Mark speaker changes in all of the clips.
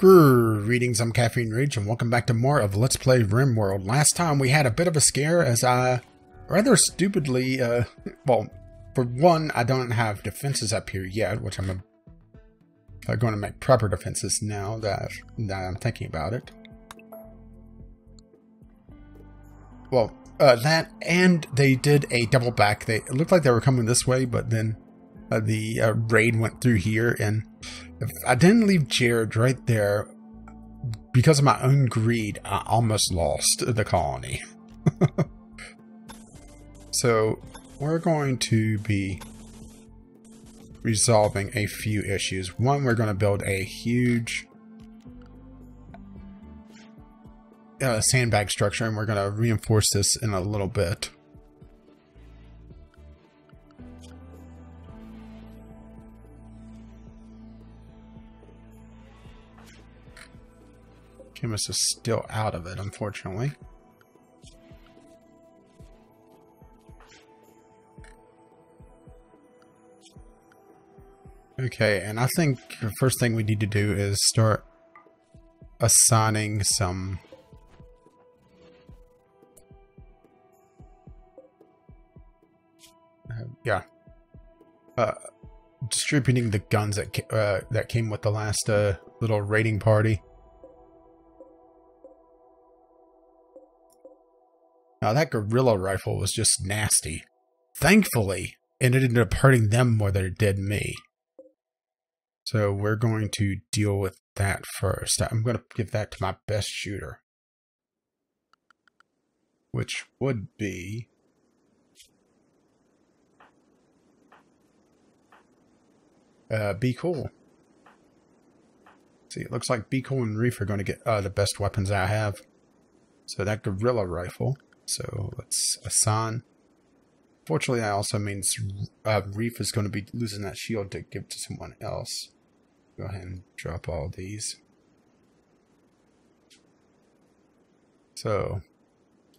Speaker 1: Greetings, I'm Caffeine Rage, and welcome back to more of Let's Play RimWorld. Last time we had a bit of a scare as I rather stupidly, uh, well, for one, I don't have defenses up here yet, which I'm uh, going to make proper defenses now that, that I'm thinking about it. Well, uh, that and they did a double back. They it looked like they were coming this way, but then uh, the uh, raid went through here, and if I didn't leave Jared right there, because of my own greed, I almost lost the colony. so we're going to be resolving a few issues. One, we're going to build a huge uh, sandbag structure, and we're going to reinforce this in a little bit. Chemist is still out of it, unfortunately. Okay, and I think the first thing we need to do is start assigning some uh, yeah uh, distributing the guns that uh, that came with the last uh, little raiding party Now that gorilla rifle was just nasty. Thankfully, it ended up hurting them more than it did me. So we're going to deal with that first. I'm going to give that to my best shooter. Which would be... Uh, Be Cool. See, it looks like Be Cool and Reef are going to get uh, the best weapons I have. So that gorilla rifle so let's assign. Fortunately, that also means uh, Reef is going to be losing that shield to give to someone else. Go ahead and drop all these. So,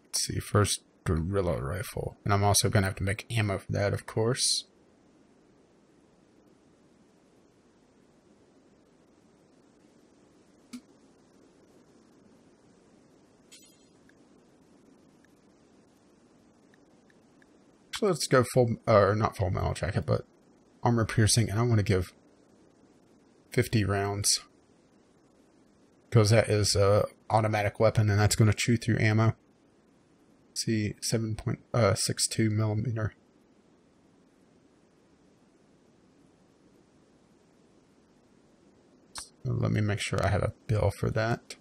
Speaker 1: let's see. First, gorilla rifle. And I'm also going to have to make ammo for that, of course. So let's go full, or not full metal jacket, but armor piercing, and I want to give 50 rounds. Because that is a automatic weapon, and that's going to chew through ammo. see, 7.62 uh, millimeter. Let me make sure I have a bill for that.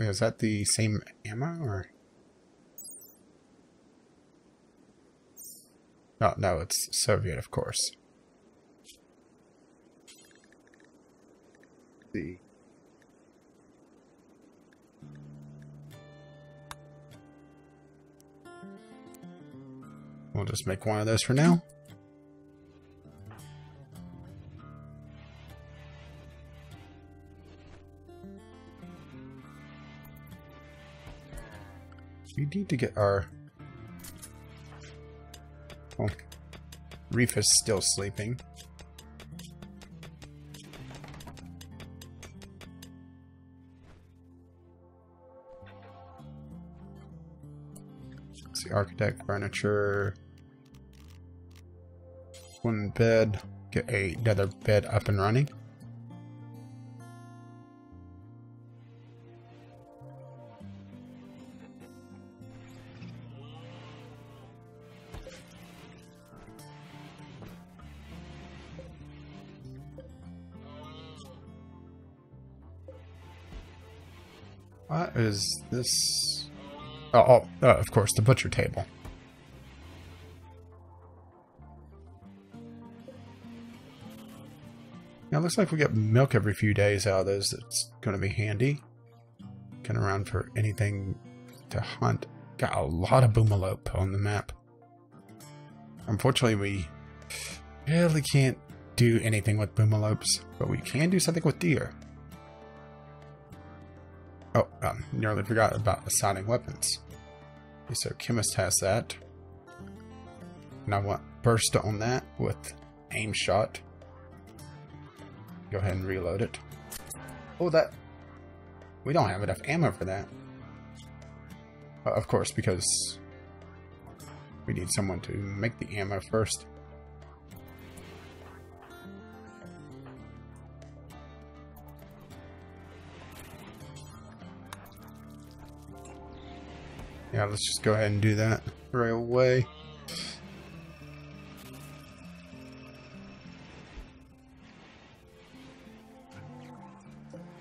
Speaker 1: Wait, is that the same ammo or? Oh, no, it's Soviet, of course. see. We'll just make one of those for now. We need to get our... Oh. Reef is still sleeping. See, architect, furniture, one bed, get a, another bed up and running. What is this? Oh, oh uh, of course, the butcher table. Now it looks like we get milk every few days out of those. That's going to be handy. Looking around for anything to hunt. Got a lot of boomalope on the map. Unfortunately, we really can't do anything with boomalopes, but we can do something with deer. Oh, um, nearly forgot about assigning weapons. Okay, so Chemist has that. And I want burst on that with aim shot. Go ahead and reload it. Oh, that... We don't have enough ammo for that. Uh, of course, because we need someone to make the ammo first. Yeah, let's just go ahead and do that right away.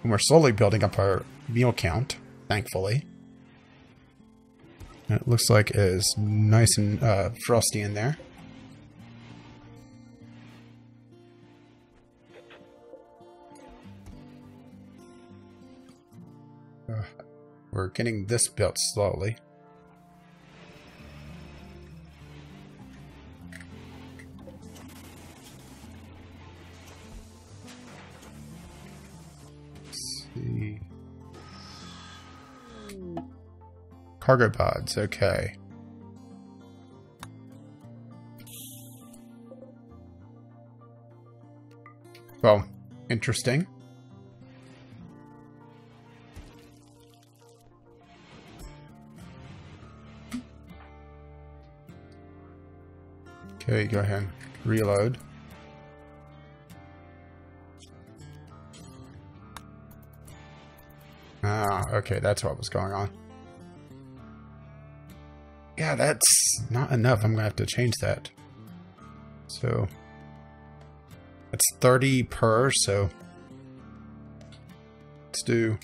Speaker 1: And we're slowly building up our meal count, thankfully. it looks like it's nice and uh, frosty in there. Uh, we're getting this built slowly. Cargo pods, okay. Well, interesting. Okay, go ahead. Reload. Ah, okay, that's what was going on. Yeah, that's not enough. I'm going to have to change that. So, that's 30 per, so let's do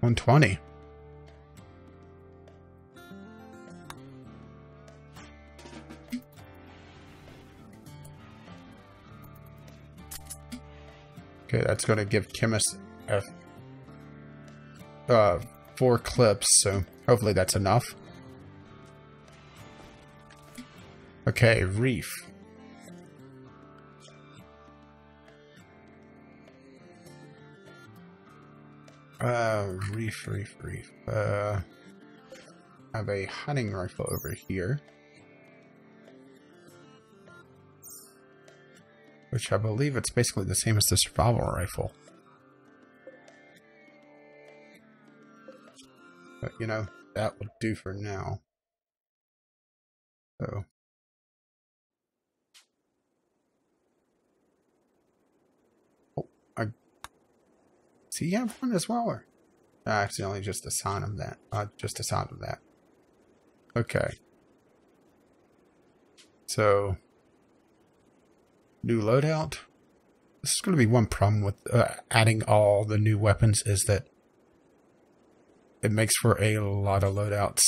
Speaker 1: 120. Okay, that's going to give Chemist a uh, four clips, so hopefully that's enough. Okay, reef. Uh, reef, reef, reef. Uh, I have a hunting rifle over here. Which I believe it's basically the same as the survival rifle. But, you know, that will do for now. So. Oh, I see you have one as well, or? I accidentally just assign him that. Uh, just assign him that. Okay. So, new loadout. This is going to be one problem with uh, adding all the new weapons is that it makes for a lot of loadouts.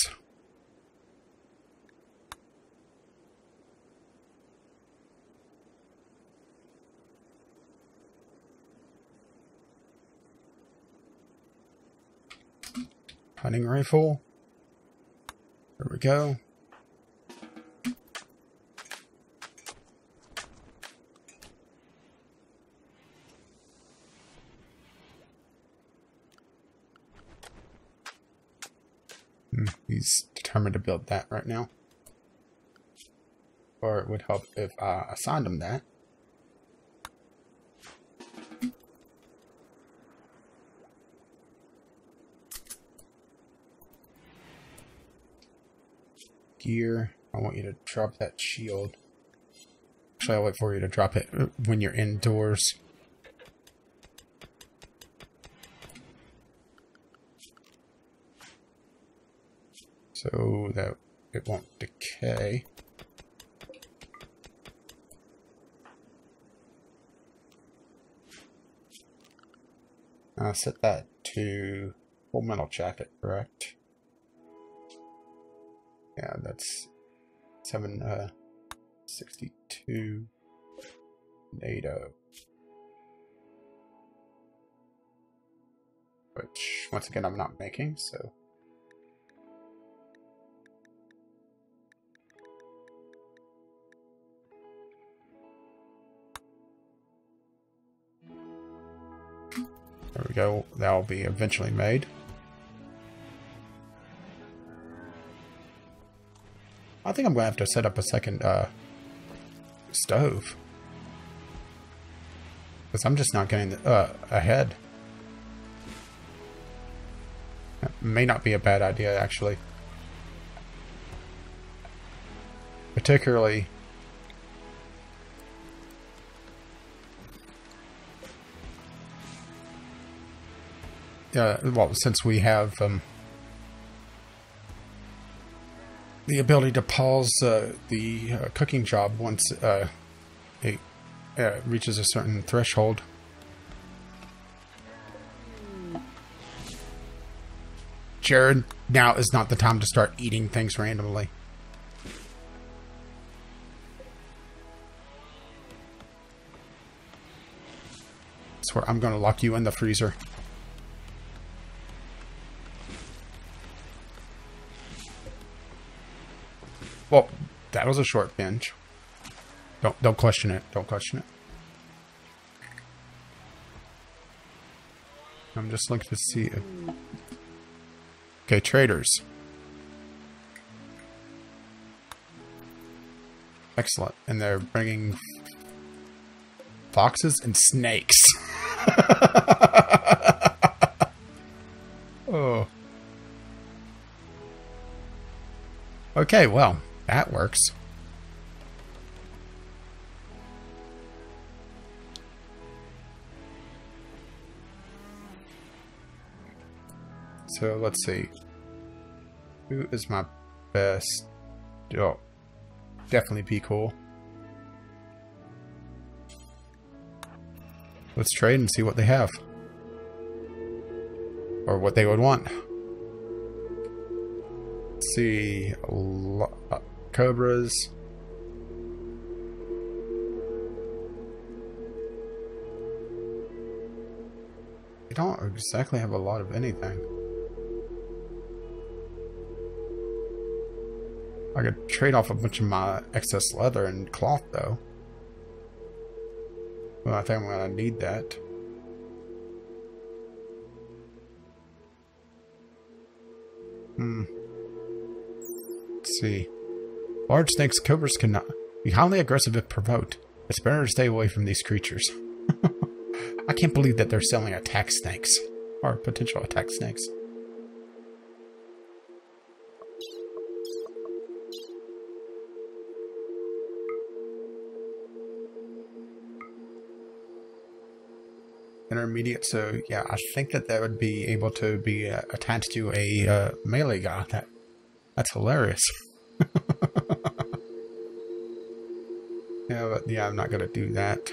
Speaker 1: Hunting rifle. There we go. He's determined to build that right now. Or it would help if I assigned him that. Gear. I want you to drop that shield. Actually, I'll wait for you to drop it when you're indoors. So that it won't decay. I'll set that to full metal jacket, correct? Yeah, that's 762 uh, NATO. Which, once again, I'm not making, so That'll be eventually made. I think I'm going to have to set up a second uh, stove. Because I'm just not getting uh, ahead. That may not be a bad idea, actually. Particularly... Uh, well, since we have um, the ability to pause uh, the uh, cooking job once uh, it uh, reaches a certain threshold. Jared, now is not the time to start eating things randomly. That's where I'm going to lock you in the freezer. That was a short binge. Don't don't question it. Don't question it. I'm just looking to see. If... Okay, traders. Excellent, and they're bringing foxes and snakes. oh. Okay, well. That works. So let's see. Who is my best? Oh, definitely be cool. Let's trade and see what they have. Or what they would want. Let's see. Uh, Cobras. They don't exactly have a lot of anything. I could trade off a bunch of my excess leather and cloth, though. Well, I think I'm going to need that. Hmm. Let's see. Large snakes, cobras cannot be highly aggressive if provoked. It's better to stay away from these creatures. I can't believe that they're selling attack snakes. Or potential attack snakes. intermediate so yeah i think that that would be able to be uh, attached to a uh, melee guy that that's hilarious Yeah, but yeah, I'm not going to do that.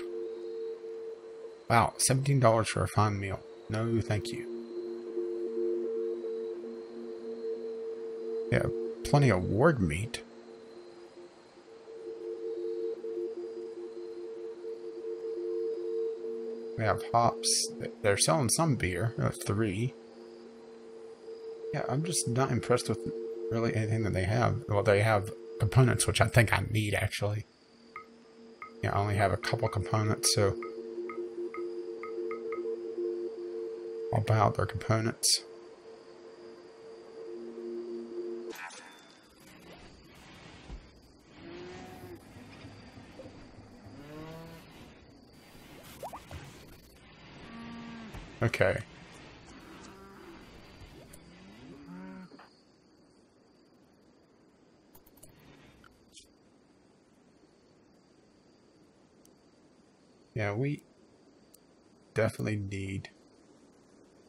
Speaker 1: Wow, $17 for a fine meal. No, thank you. Yeah, plenty of ward meat. We have hops. They're selling some beer. Uh, three. Yeah, I'm just not impressed with really anything that they have. Well, they have components, which I think I need, actually. I only have a couple components, so I'll buy out their components. Okay. Yeah, we definitely need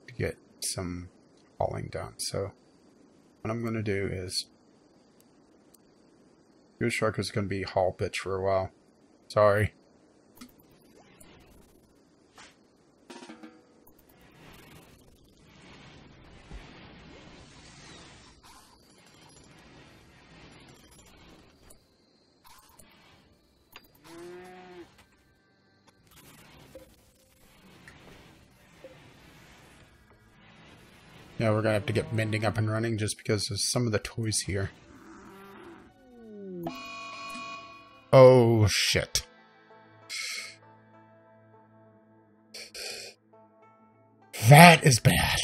Speaker 1: to get some hauling done. So what I'm going to do is Ghost Shark is going to be haul bitch for a while. Sorry. Gonna have to get mending up and running just because of some of the toys here. Oh, shit. That is bad.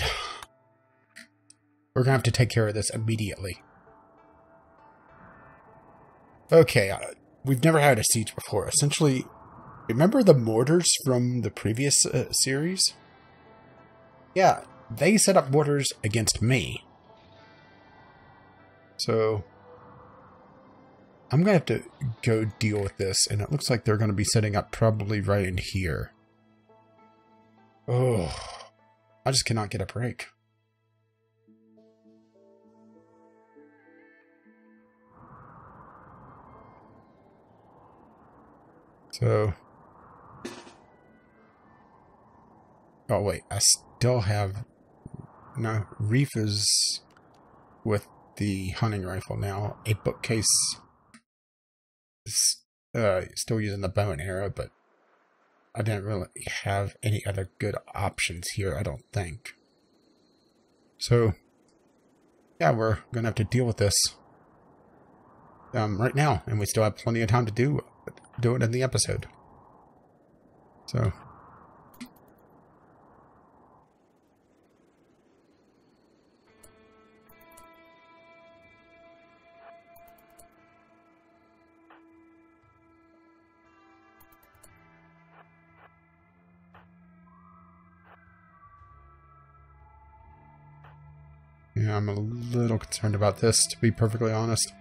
Speaker 1: We're gonna have to take care of this immediately. Okay, uh, we've never had a siege before. Essentially, remember the mortars from the previous uh, series? Yeah, they set up mortars against me. So, I'm going to have to go deal with this, and it looks like they're going to be setting up probably right in here. Oh, I just cannot get a break. So, oh wait, I still have, no, Reef is with the hunting rifle now. A bookcase is uh, still using the bow and arrow, but I didn't really have any other good options here, I don't think. So, yeah, we're going to have to deal with this um, right now, and we still have plenty of time to do do it in the episode. So. Yeah, I'm a little concerned about this, to be perfectly honest.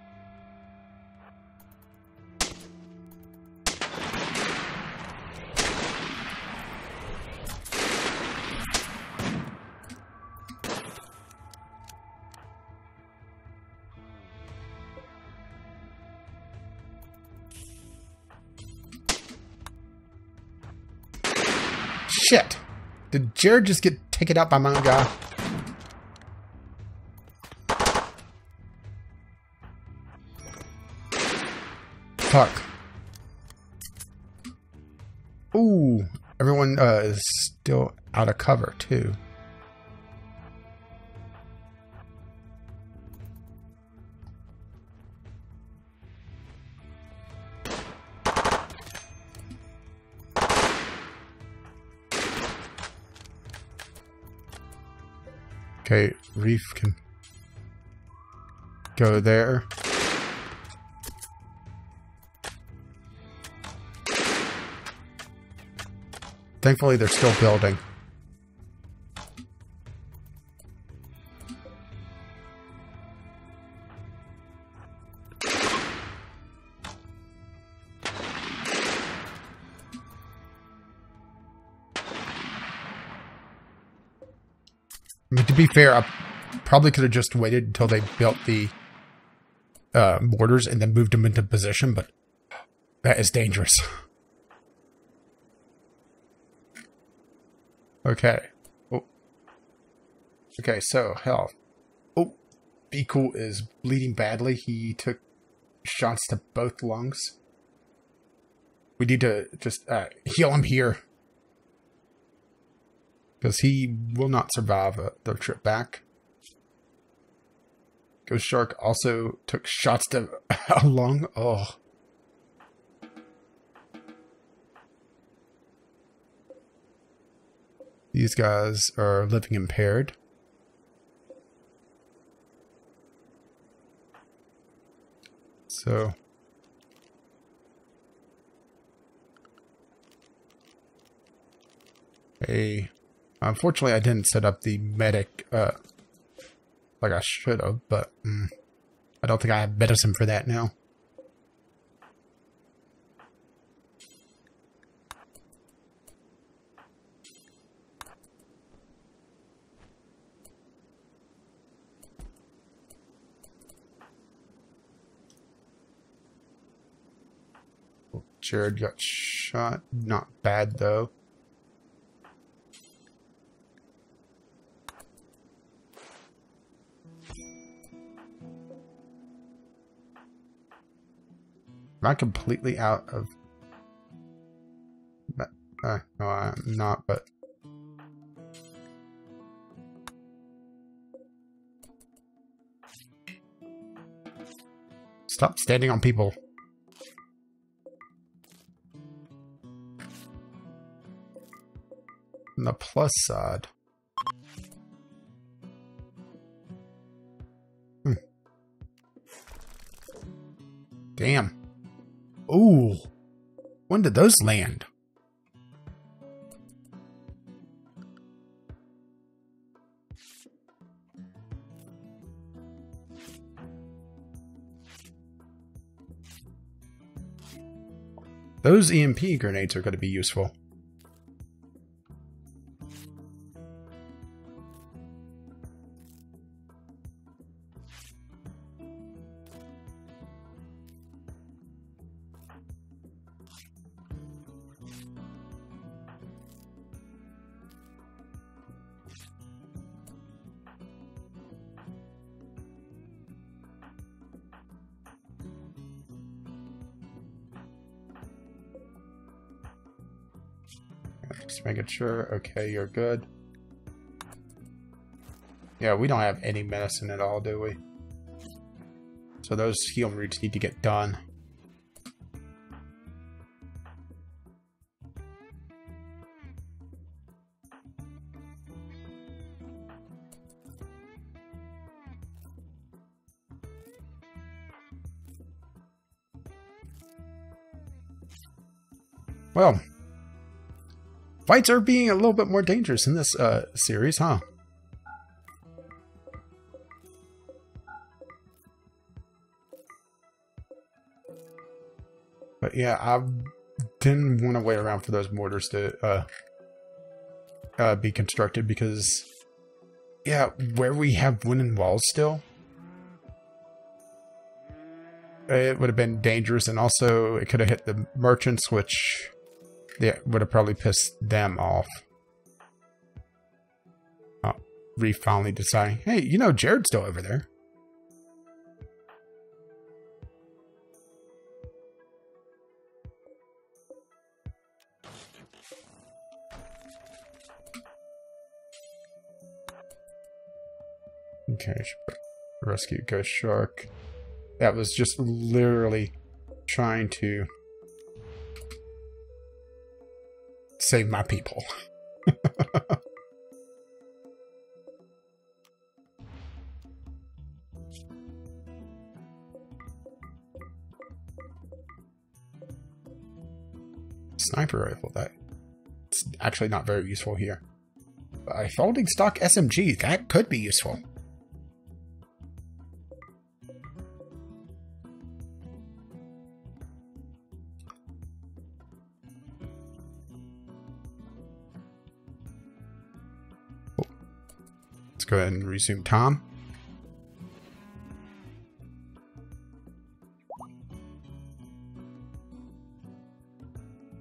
Speaker 1: Shit! Did Jared just get taken out by my guy? Fuck. Ooh, everyone uh, is still out of cover, too. Okay, Reef can go there. Thankfully, they're still building. I mean, to be fair, I probably could have just waited until they built the uh, mortars and then moved them into position, but that is dangerous. Okay. Oh. Okay, so health. Oh, Be Cool is bleeding badly. He took shots to both lungs. We need to just uh, heal him here. Because he will not survive uh, the trip back. Ghost Shark also took shots to a lung. Oh. These guys are living impaired. So a unfortunately I didn't set up the medic uh like I should have, but mm, I don't think I have medicine for that now. Jared got shot. Not bad, though. Am I completely out of... Uh, no, I'm not, but... Stop standing on people. On the plus side. Hmm. Damn. Ooh. When did those land? Those EMP grenades are going to be useful. Just making sure. Okay, you're good. Yeah, we don't have any medicine at all, do we? So those healing roots need to get done. Well, Fights are being a little bit more dangerous in this uh, series, huh? But yeah, I didn't want to wait around for those mortars to uh, uh, be constructed because, yeah, where we have wooden walls still, it would have been dangerous, and also it could have hit the merchants, which yeah, would have probably pissed them off. Oh, Reef finally deciding, hey, you know, Jared's still over there. Okay, rescue Ghost Shark. That was just literally trying to save my people. Sniper rifle, that's actually not very useful here. But a folding stock SMG, that could be useful. Go ahead and resume Tom.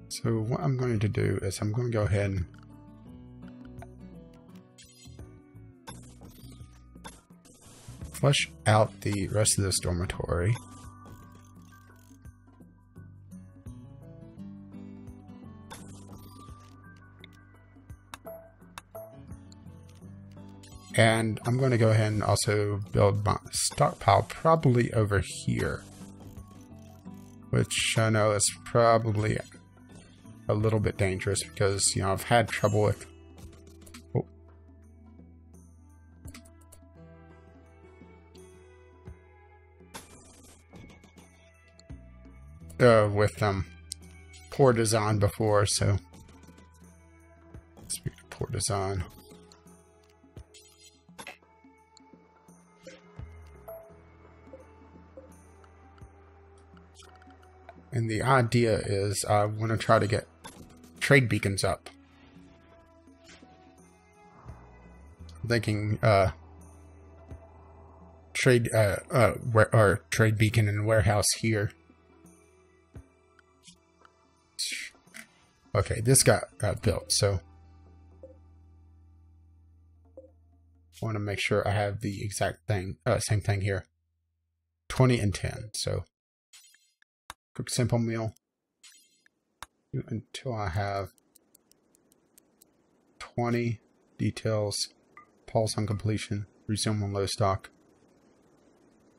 Speaker 1: So what I'm going to do is I'm going to go ahead and flush out the rest of this dormitory. And I'm going to go ahead and also build my stockpile probably over here. Which I know is probably a little bit dangerous because, you know, I've had trouble with... Oh. Uh, with um, poor design before, so... Speak of poor design. And the idea is I want to try to get trade beacons up. I'm thinking uh, trade uh, uh, or trade beacon and warehouse here. Okay, this got got built, so I want to make sure I have the exact thing, uh, same thing here. 20 and 10, so Cook simple meal until I have 20 details, pulse on completion, resume on low stock,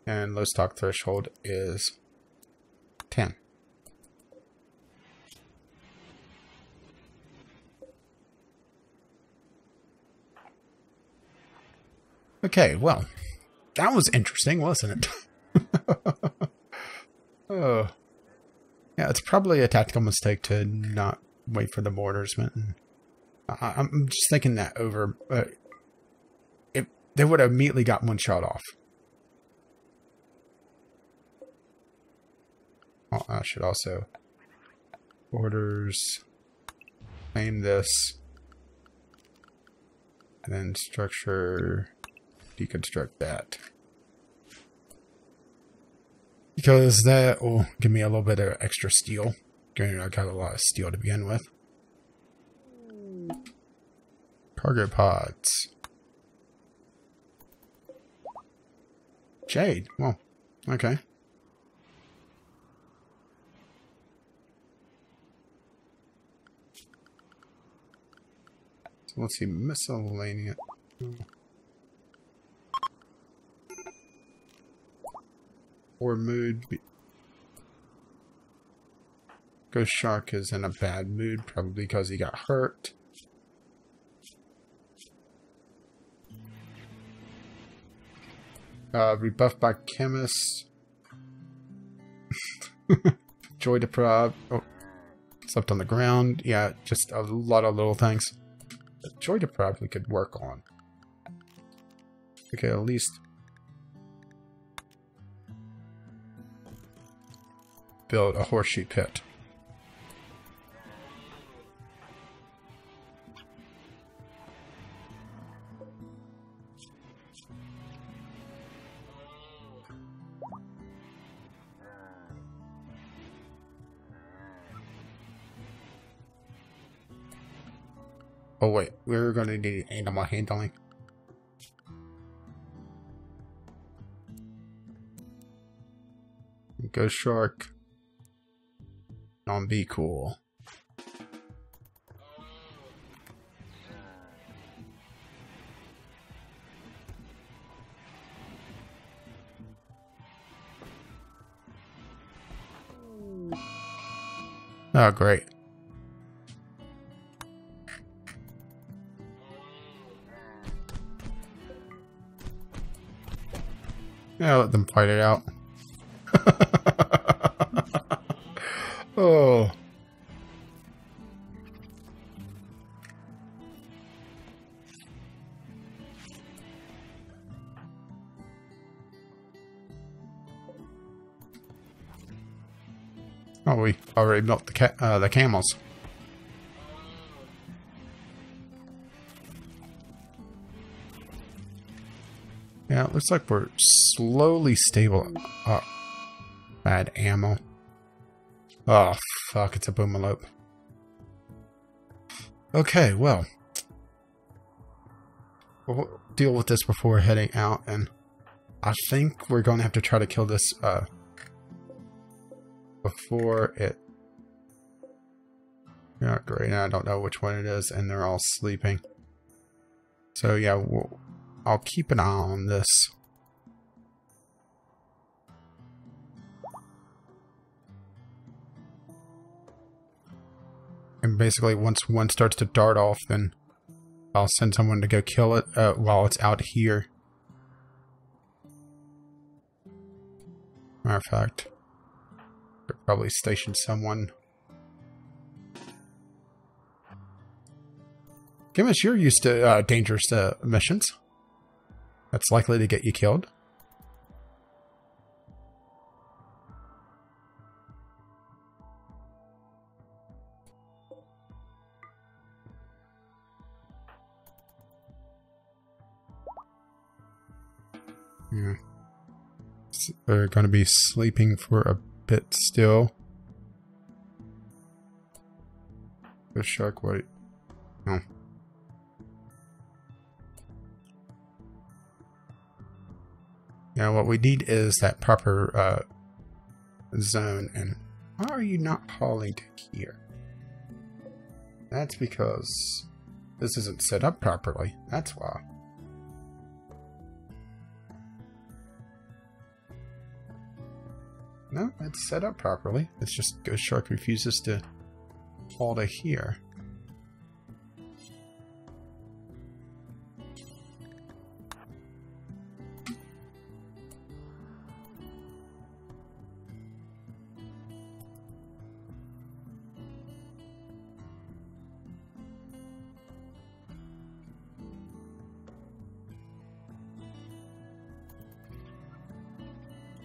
Speaker 1: and low stock threshold is 10. Okay, well, that was interesting, wasn't it? oh. Yeah, it's probably a tactical mistake to not wait for the mortarsmen. I, I'm just thinking that over. Uh, they would have immediately got one shot off. Oh, I should also orders claim this and then structure deconstruct that because that will give me a little bit of extra steel. I got a lot of steel to begin with. Cargo pods jade. Well okay. So let's see, miscellaneous. Or mood. Ghost Shark is in a bad mood, probably because he got hurt. Uh, rebuffed by Chemist. Joy deprived. Oh, slept on the ground. Yeah, just a lot of little things. Joy deprived we could work on. Okay, at least build a horseshoe pit. Oh wait, we're gonna need animal handling. Ghost Shark. Non be cool. Oh, great. Yeah, let them fight it out. oh. Oh, we already built the ca uh, the camels. Yeah, it looks like we're slowly stable up. Bad ammo. Oh, fuck, it's a boomalope. Okay, well. We'll deal with this before heading out, and I think we're going to have to try to kill this uh, before it... Yeah, great, I don't know which one it is, and they're all sleeping. So yeah, we'll, I'll keep an eye on this. And basically, once one starts to dart off, then I'll send someone to go kill it uh, while it's out here. Matter of fact, probably station someone. Gimus, you're used to uh, dangerous uh, missions that's likely to get you killed. Yeah. They're going to be sleeping for a bit still. The shark white. Oh. Now what we need is that proper uh, zone. And why are you not hauling to here? That's because this isn't set up properly. That's why. No, it's set up properly. It's just Ghost Shark refuses to fall to here.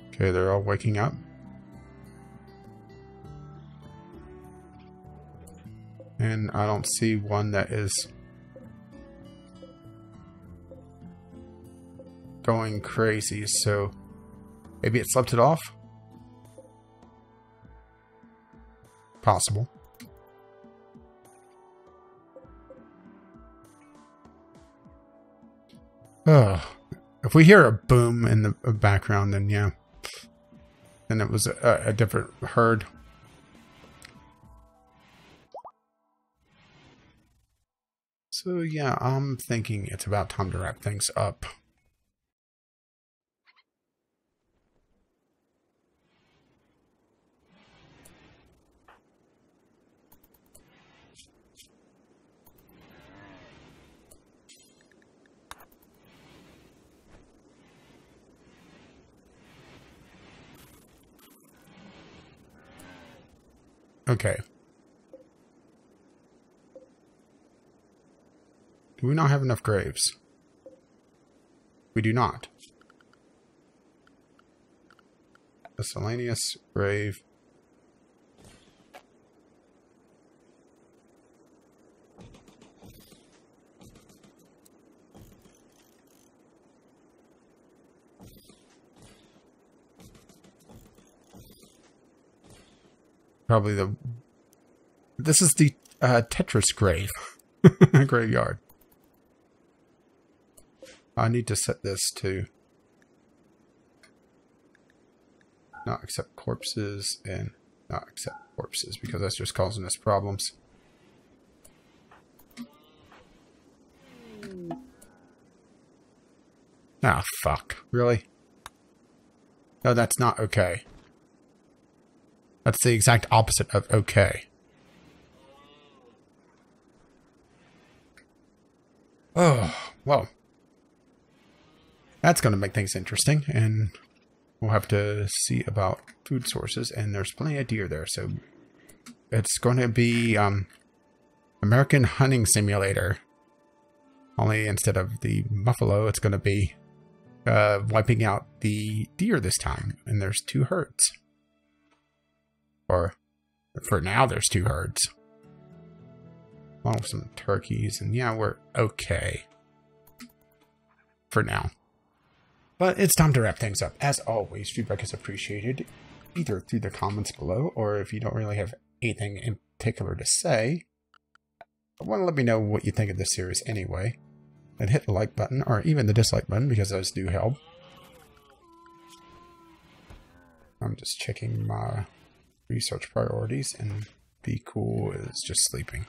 Speaker 1: Okay, they're all waking up. And I don't see one that is going crazy, so maybe it slept it off? Possible. Ugh. If we hear a boom in the uh, background, then yeah. Then it was a, a different herd. Yeah, I'm thinking it's about time to wrap things up. Okay. Do we not have enough graves? We do not. Miscellaneous grave. Probably the... This is the uh, Tetris grave. Graveyard. I need to set this to not accept corpses and not accept corpses because that's just causing us problems. Ah, fuck. Really? No, that's not okay. That's the exact opposite of okay. Oh, well. That's going to make things interesting, and we'll have to see about food sources, and there's plenty of deer there, so it's going to be um, American Hunting Simulator. Only instead of the buffalo, it's going to be uh, wiping out the deer this time, and there's two herds. Or for now, there's two herds. Along with some turkeys, and yeah, we're okay for now. But it's time to wrap things up. As always, feedback is appreciated either through the comments below or if you don't really have anything in particular to say, I want to let me know what you think of this series anyway. And hit the like button or even the dislike button because those do help. I'm just checking my research priorities and Be Cool is just sleeping.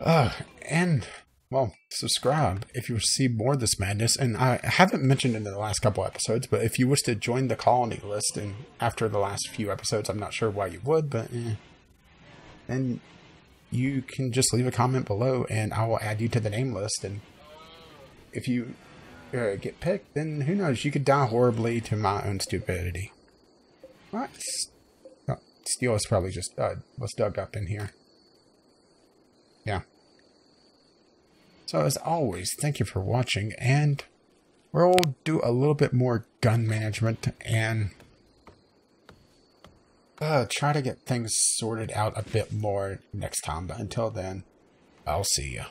Speaker 1: Uh, and well, subscribe if you see more of this madness. And I haven't mentioned it in the last couple episodes, but if you wish to join the colony list, and after the last few episodes, I'm not sure why you would, but eh, then you can just leave a comment below, and I will add you to the name list. And if you uh, get picked, then who knows? You could die horribly to my own stupidity. What? Oh, steel is probably just uh, was dug up in here. Yeah. So as always, thank you for watching, and we'll do a little bit more gun management and uh, try to get things sorted out a bit more next time. But until then, I'll see you.